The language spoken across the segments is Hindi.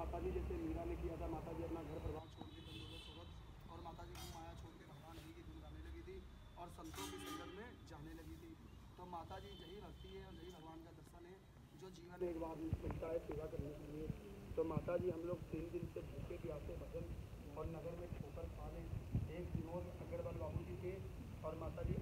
माता जी जैसे मीरा ने किया था माता जी अपना घर परिवार छोड़ के तंदुरुस्त सोबत और माता जी की माया छोड़ के भगवान जी की धुन गाने लगी थी और संतों की संगत में जाने लगी थी। तो माता जी यही भक्ति है और यही भगवान का दर्शन है, जो जीवन एक बार मिलता है सेवा करने के लिए। तो माता जी हम लोग तीन दिन से भूखे प्यासे भजन और नगर में ठोकर खा लें। एक विनोद अग्रवाल बाबू जी थे और माता जी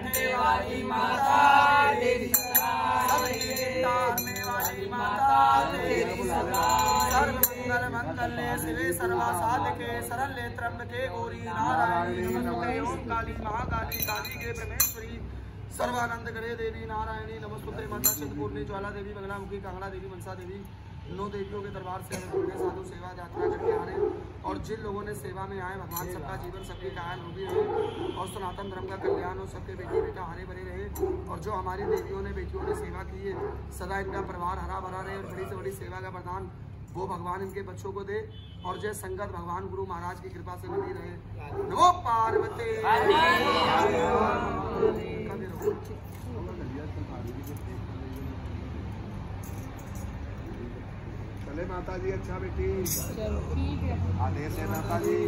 करने वाली माता तेरी ओम काली महाकाली काली सर्वानंद करे देवी नारायणी नमस्ते माता चिंतपूर्णी ज्वाला देवी मंगलामुखी कांगड़ा देवी मनसा देवी नौ देवियों के दरबार से हमें साधु सेवा यात्रा करके आ रहे हैं। और जिन लोगों ने सेवा में आए भगवान सबका जीवन सबके कायम रूपी रहे। और सनातन धर्म का कल्याण हो सबके बेटी बेटा हरे भरे रहे। और जो हमारी देवियों ने बेटियों ने सेवा की है सदा इनका परिवार हरा भरा रहे और बड़ी से बड़ी सेवा का प्रदान वो भगवान इनके बच्चों को दे। और जय संगत भगवान गुरु महाराज की कृपा से बनी रहे। नमो पार्वती। चले माता जी अच्छा बेटी। चलो ठीक है। आदेश है माता जी